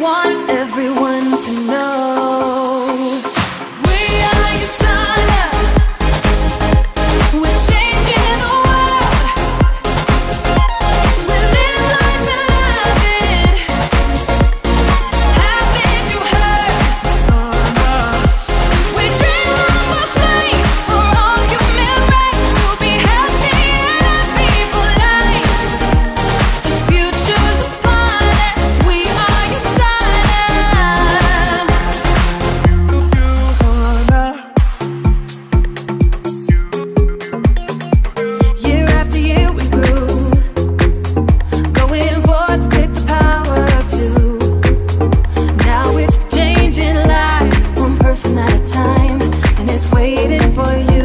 one waiting for you.